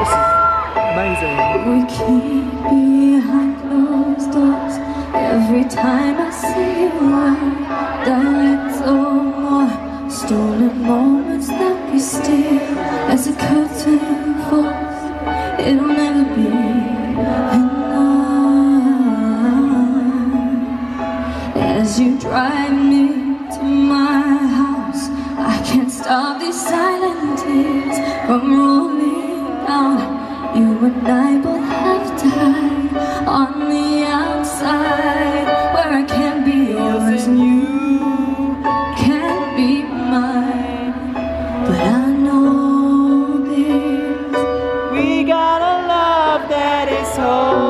This is amazing. We keep behind closed doors every time I see you. Darling, oh more stolen moments that we steal as a curtain falls. It'll never be enough. As you drive me to my house, I can't stop these silent tears from rolling down You and I both have died On the outside Where I can't be yours and you Can't be mine. But I know this. We got a love that is whole.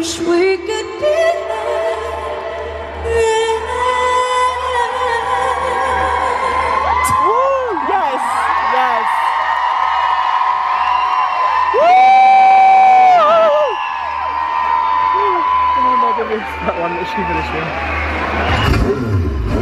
wish we could be there. Yes, that one that she finished with.